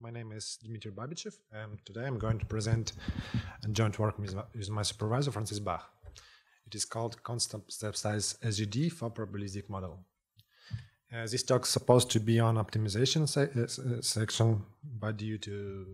My name is Dmitry Babichev, and today I'm going to present a joint work with my, supervisor, Francis Bach. It is called Constant Step Size SGD for Probabilistic Model. Uh, this talk is supposed to be on optimization se uh, section, but due to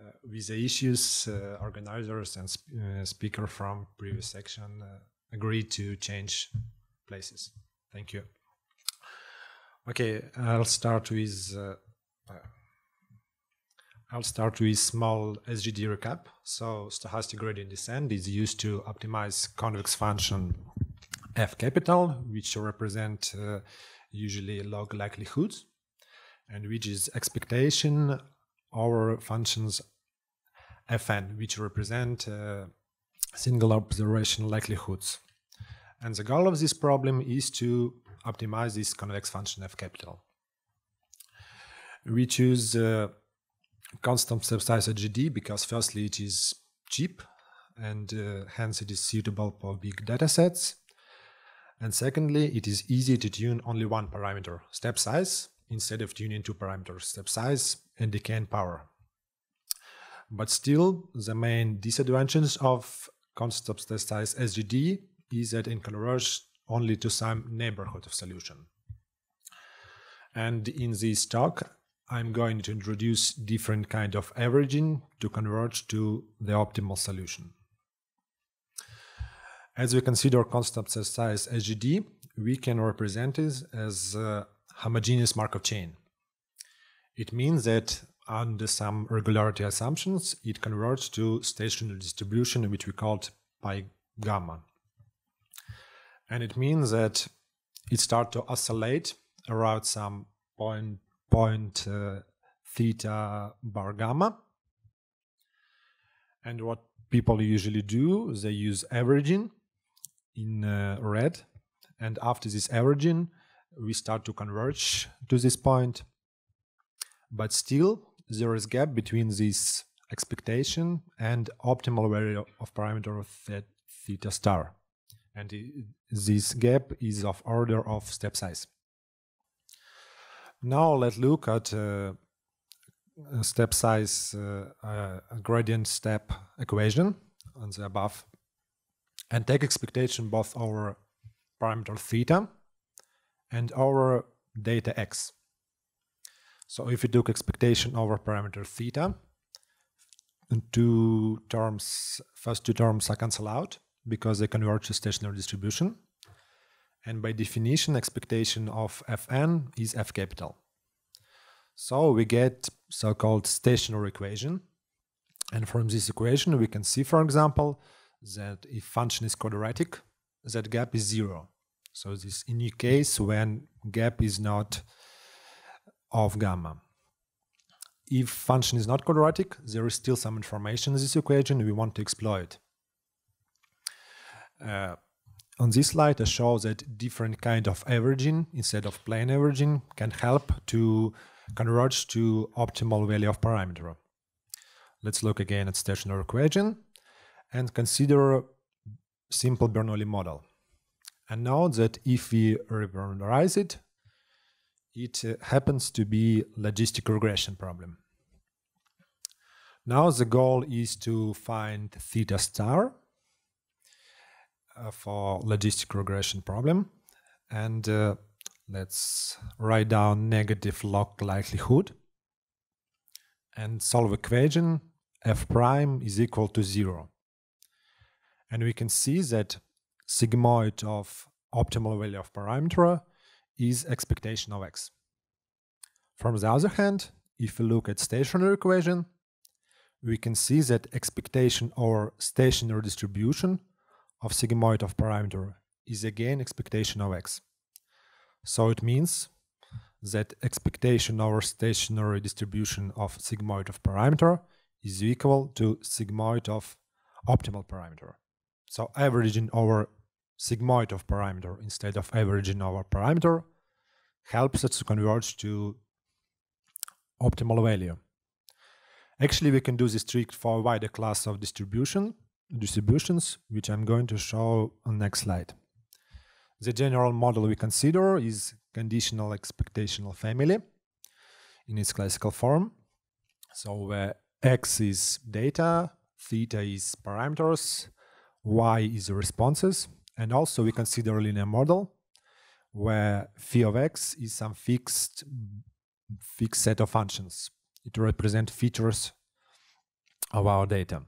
uh, visa issues, uh, organizers and sp uh, speaker from previous section uh, agreed to change places. Thank you. Okay, I'll start with I'll start with small SGD recap. So stochastic gradient descent is used to optimize convex function f capital, which represent uh, usually log likelihoods, and which is expectation over functions fn, which represent uh, single observation likelihoods. And the goal of this problem is to optimize this convex function f capital. We choose uh, constant step size SGD because firstly it is cheap and uh, hence it is suitable for big data sets. And secondly, it is easy to tune only one parameter, step size, instead of tuning two parameters, step size and decay and power. But still, the main disadvantage of constant step size SGD is that it converges only to some neighborhood of solution. And in this talk, I'm going to introduce different kind of averaging to converge to the optimal solution. As we consider constant size SGD, we can represent it as a homogeneous Markov chain. It means that under some regularity assumptions, it converts to stationary distribution, which we called pi gamma. And it means that it starts to oscillate around some point point uh, theta bar gamma. And what people usually do, they use averaging in uh, red. And after this averaging, we start to converge to this point. But still, there is gap between this expectation and optimal value of parameter of theta star. And this gap is of order of step size. Now let's look at uh, step size uh, gradient step equation on the above and take expectation both our parameter theta and our data x. So if we took expectation over parameter theta, two terms, first two terms are cancel out because they converge to stationary distribution. And by definition, expectation of Fn is F capital. So we get so-called stationary equation. And from this equation, we can see, for example, that if function is quadratic, that gap is zero. So this in your case when gap is not of gamma. If function is not quadratic, there is still some information in this equation we want to exploit. Uh, on this slide, I show that different kind of averaging instead of plain averaging can help to converge to optimal value of parameter. Let's look again at stationary equation and consider simple Bernoulli model. And note that if we reparameterize it, it uh, happens to be logistic regression problem. Now the goal is to find theta star for logistic regression problem. And uh, let's write down negative log likelihood and solve equation f prime is equal to zero. And we can see that sigmoid of optimal value of parameter is expectation of x. From the other hand, if we look at stationary equation, we can see that expectation or stationary distribution of sigmoid of parameter is again expectation of x. So it means that expectation over stationary distribution of sigmoid of parameter is equal to sigmoid of optimal parameter. So averaging over sigmoid of parameter instead of averaging over parameter helps us to converge to optimal value. Actually, we can do this trick for a wider class of distribution distributions, which I'm going to show on next slide. The general model we consider is conditional exponential family in its classical form. So where x is data, theta is parameters, y is responses, and also we consider a linear model where phi of x is some fixed fixed set of functions. It represents features of our data.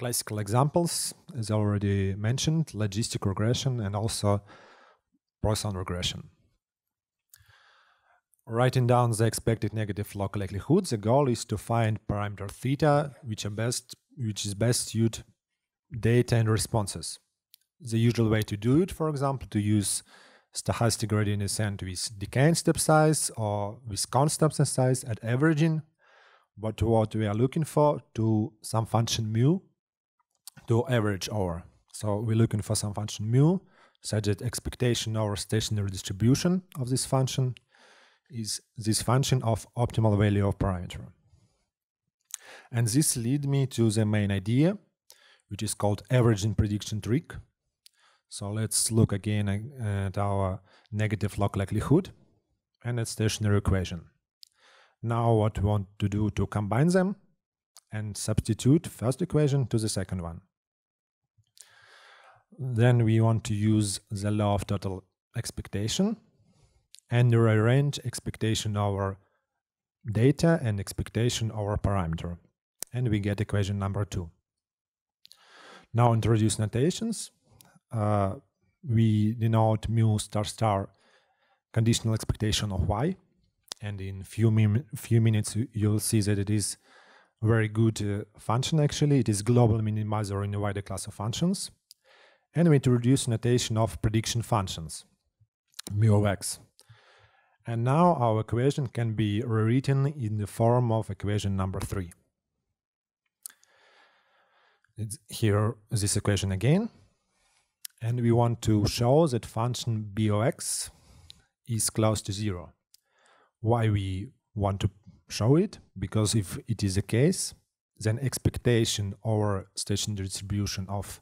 Classical examples, as already mentioned, logistic regression and also Poisson regression. Writing down the expected negative log likelihood, the goal is to find parameter theta, which, best, which is best suit data and responses. The usual way to do it, for example, to use stochastic gradient descent with decaying step size or with constant step size at averaging. But what we are looking for to some function mu to average over. So we're looking for some function mu such that expectation over stationary distribution of this function is this function of optimal value of parameter. And this lead me to the main idea, which is called averaging prediction trick. So let's look again at our negative log likelihood and its stationary equation. Now what we want to do to combine them and substitute first equation to the second one. Then we want to use the law of total expectation and rearrange expectation over data and expectation over parameter. And we get equation number two. Now introduce notations. Uh, we denote mu star star conditional expectation of y. And in few, few minutes, you'll see that it is very good uh, function actually. It is global minimizer in a wider class of functions. And we introduce notation of prediction functions, mu of x. And now our equation can be rewritten in the form of equation number three. It's here this equation again. And we want to show that function b of x is close to zero. Why we want to show it? Because if it is the case, then expectation over stationary distribution of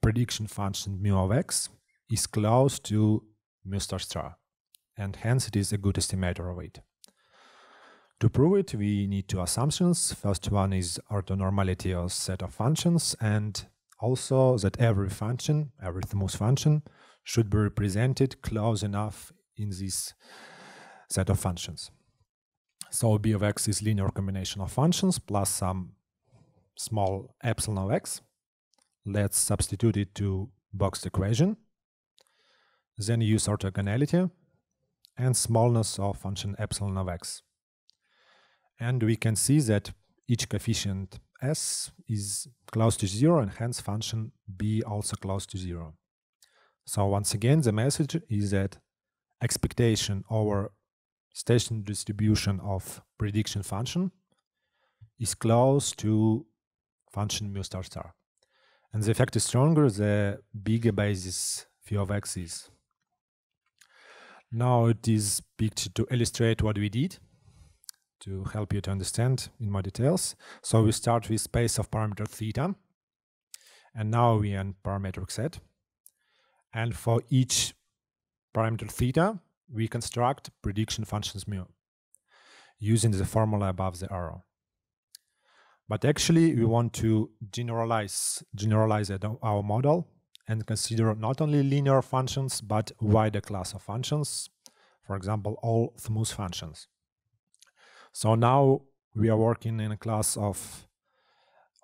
prediction function mu of x is close to mu star star and hence it is a good estimator of it. To prove it, we need two assumptions. First one is orthonormality of set of functions and also that every function, every smooth function, should be represented close enough in this set of functions. So b of x is linear combination of functions plus some small epsilon of x. Let's substitute it to boxed equation. Then use orthogonality and smallness of function epsilon of x. And we can see that each coefficient s is close to zero and hence function b also close to zero. So once again, the message is that expectation over stationary distribution of prediction function is close to function mu star star. And the effect is stronger the bigger basis phi of x is. Now it is picked to illustrate what we did to help you to understand in more details. So we start with space of parameter theta. And now we in parametric set. And for each parameter theta, we construct prediction functions mu using the formula above the arrow. But actually, we want to generalize generalize our model and consider not only linear functions, but wider class of functions, for example, all smooth functions. So now we are working in a class of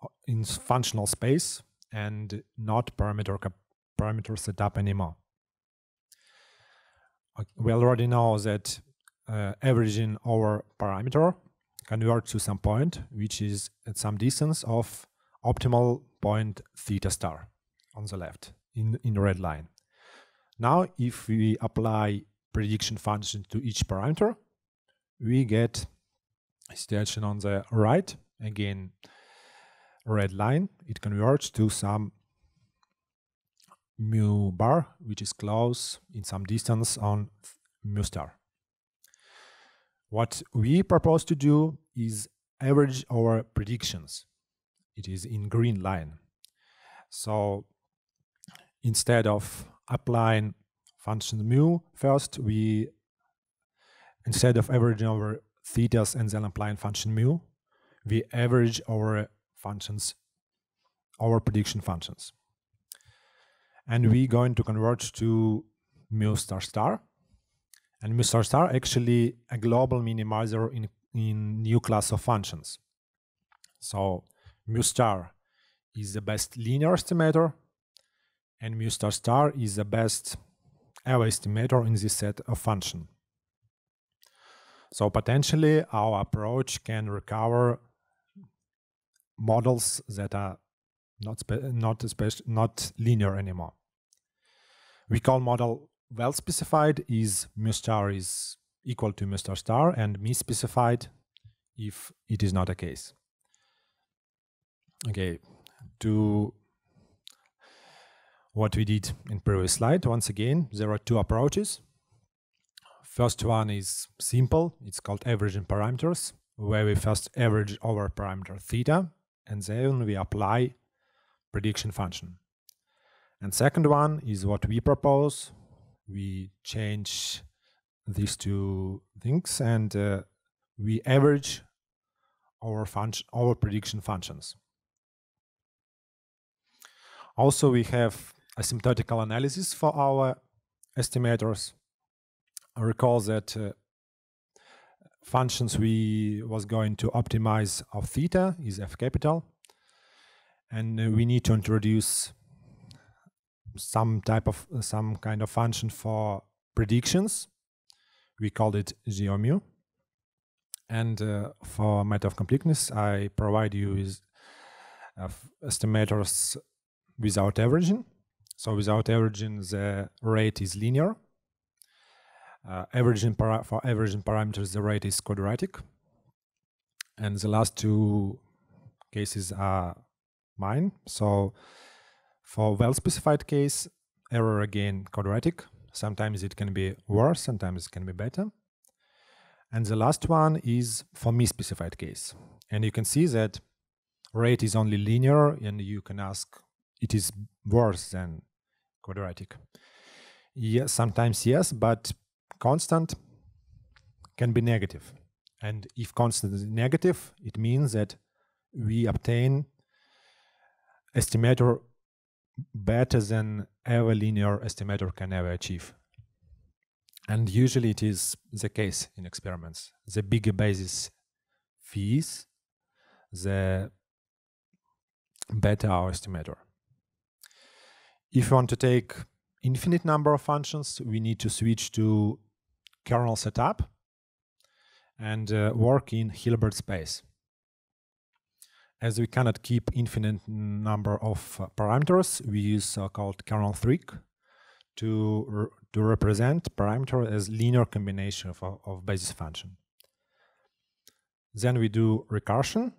uh, in functional space and not parameter parameter setup anymore. We already know that uh, averaging our parameter convert to some point which is at some distance of optimal point theta star on the left in, in red line. Now, if we apply prediction function to each parameter, we get situation on the right, again, red line, it converges to some mu bar, which is close in some distance on mu star. What we propose to do is average our predictions. It is in green line. So instead of applying function mu first, we instead of averaging over thetas and then applying function mu, we average our functions, our prediction functions. And we're going to converge to mu star star. And mu star star actually a global minimizer in, in new class of functions. So mu star is the best linear estimator and mu star star is the best error estimator in this set of function. So potentially our approach can recover models that are not not not linear anymore. We call model well specified is mu star is equal to mu star star and misspecified if it is not a case. Okay, to what we did in previous slide. Once again, there are two approaches. First one is simple. It's called averaging parameters, where we first average over parameter theta, and then we apply prediction function. And second one is what we propose. We change these two things and uh, we average our our prediction functions. Also, we have asymptotical analysis for our estimators. I recall that uh, functions we was going to optimize of theta is f capital and uh, we need to introduce some type of some kind of function for predictions we called it geomu and uh, for matter of completeness i provide you with uh, estimators without averaging so without averaging, the rate is linear. Uh, averaging for averaging parameters, the rate is quadratic. And the last two cases are mine. So for well-specified case, error again quadratic. Sometimes it can be worse, sometimes it can be better. And the last one is for misspecified case. And you can see that rate is only linear and you can ask it is worse than quadratic. Yes, sometimes yes, but constant can be negative. And if constant is negative, it means that we obtain estimator better than ever linear estimator can ever achieve. And usually it is the case in experiments. The bigger basis fees, the better our estimator. If you want to take infinite number of functions, we need to switch to kernel setup and uh, work in Hilbert space. As we cannot keep infinite number of uh, parameters, we use so-called kernel trick to, re to represent parameter as linear combination of, of basis function. Then we do recursion,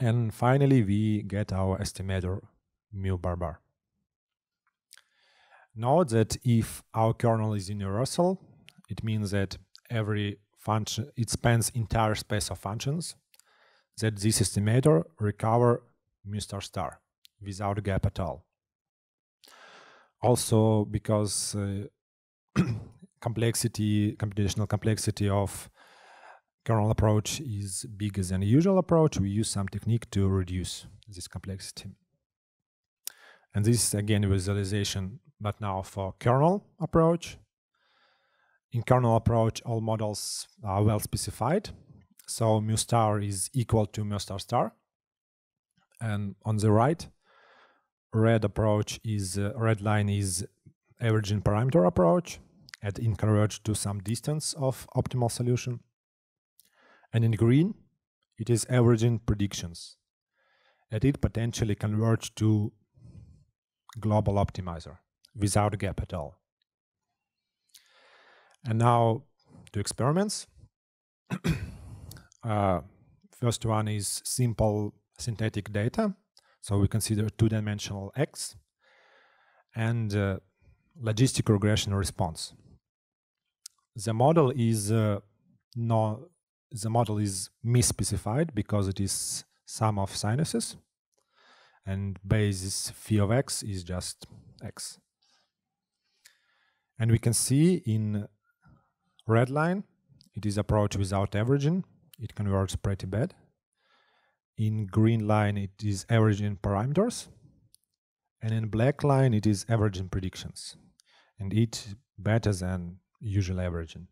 and finally we get our estimator mu bar bar. Note that if our kernel is universal, it means that every function, it spans entire space of functions, that this estimator recover Mr. star without gap at all. Also because uh, complexity, computational complexity of kernel approach is bigger than usual approach, we use some technique to reduce this complexity. And this is again visualization but now for kernel approach. In kernel approach, all models are well specified. So mu star is equal to mu star star. And on the right, red approach is uh, red line is averaging parameter approach at converge to some distance of optimal solution. And in green, it is averaging predictions. And it potentially converge to global optimizer without a gap at all. And now to experiments. first one is simple synthetic data. So we consider two-dimensional X and uh, logistic regression response. The model is uh, no, the model is misspecified because it is sum of sinuses, and basis phi of x is just x. And we can see in red line, it is approach without averaging. It converts pretty bad. in green line it is averaging parameters and in black line it is averaging predictions and it better than usual averaging.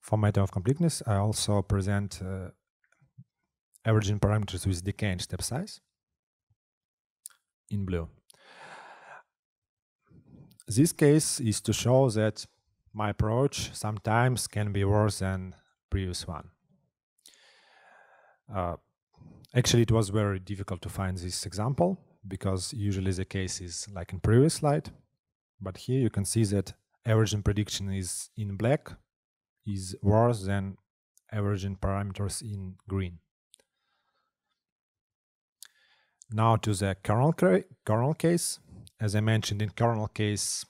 For matter of completeness, I also present uh, averaging parameters with decay and step size in blue. This case is to show that my approach sometimes can be worse than previous one. Uh, actually, it was very difficult to find this example because usually the case is like in previous slide. But here you can see that averaging prediction is in black is worse than averaging parameters in green. Now to the kernel, kernel case. As I mentioned in kernel case,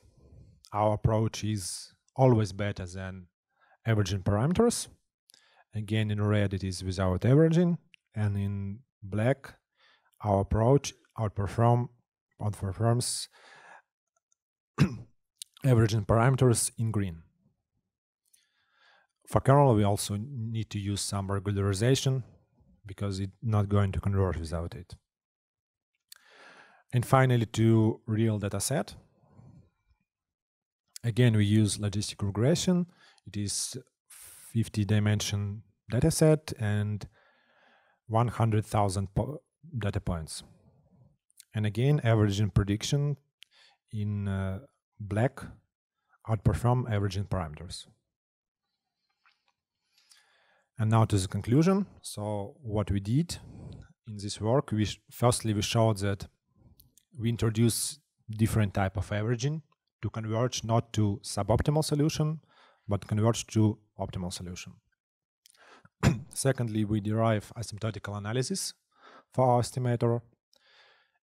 our approach is always better than averaging parameters. Again, in red it is without averaging, and in black, our approach outperform outperforms averaging parameters in green. For kernel, we also need to use some regularization because it's not going to converge without it. And finally, to real data set. Again, we use logistic regression. It is 50 dimension data set and 100,000 po data points. And again, averaging prediction in uh, black outperform averaging parameters. And now to the conclusion. So what we did in this work, we firstly we showed that we introduce different type of averaging to converge not to suboptimal solution, but converge to optimal solution. Secondly, we derive asymptotical analysis for our estimator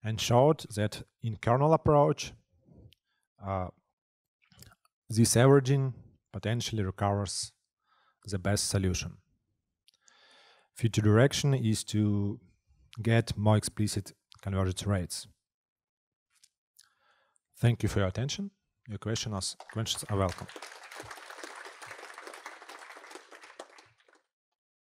and showed that in kernel approach, uh, this averaging potentially recovers the best solution. Future direction is to get more explicit convergence rates. Thank you for your attention. Your questions, questions are welcome.